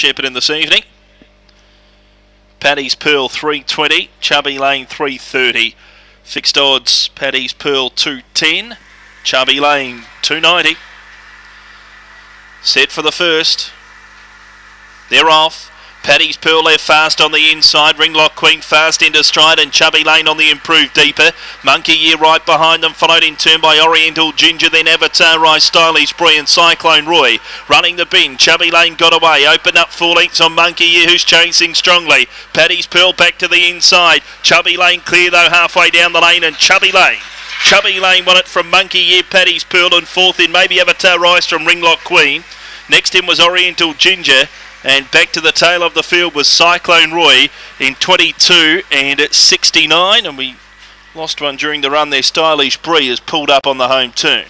Shepparton this evening. Paddy's Pearl 320, Chubby Lane 330. Fixed odds, Paddy's Pearl 210, Chubby Lane 290. Set for the first. They're off. Paddy's Pearl left fast on the inside. Ringlock Queen fast into stride and Chubby Lane on the improved deeper. Monkey Year right behind them, followed in turn by Oriental Ginger, then Avatar Rise, Stylish Bree and Cyclone Roy. Running the bin, Chubby Lane got away. Opened up four lengths on Monkey Year, who's chasing strongly. Paddy's Pearl back to the inside. Chubby Lane clear though halfway down the lane and Chubby Lane. Chubby Lane won it from Monkey Year, Paddy's Pearl, and fourth in maybe Avatar Rise from Ringlock Queen. Next in was Oriental Ginger. And back to the tail of the field was Cyclone Roy in 22 and at 69. And we lost one during the run there. Stylish Bree has pulled up on the home turn.